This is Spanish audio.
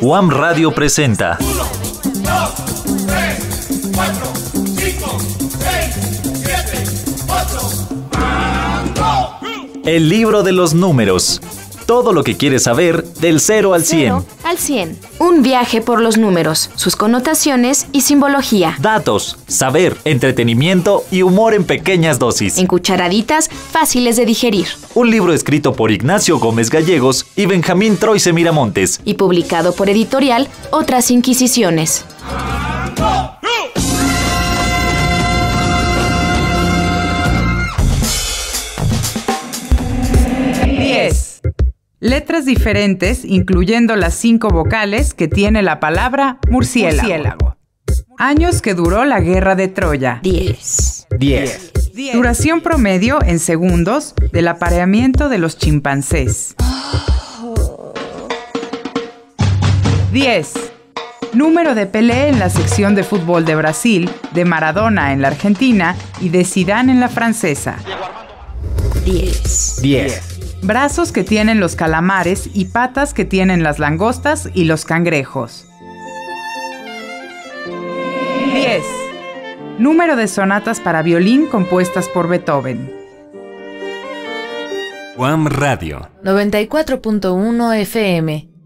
Guam Radio presenta. El libro de los números. Todo lo que quieres saber del 0 al 100. Cero al 100. Un viaje por los números, sus connotaciones y simbología. Datos, saber, entretenimiento y humor en pequeñas dosis. En cucharaditas fáciles de digerir. Un libro escrito por Ignacio Gómez Gallegos y Benjamín Troise Miramontes. Y publicado por editorial Otras Inquisiciones. Letras diferentes, incluyendo las cinco vocales que tiene la palabra murciélago. Años que duró la guerra de Troya. 10. 10. Duración promedio en segundos del apareamiento de los chimpancés. 10. Número de Pelé en la sección de fútbol de Brasil, de Maradona en la Argentina y de Zidane en la francesa. 10. 10. Brazos que tienen los calamares y patas que tienen las langostas y los cangrejos. 10. Número de sonatas para violín compuestas por Beethoven. Guam Radio. 94.1 FM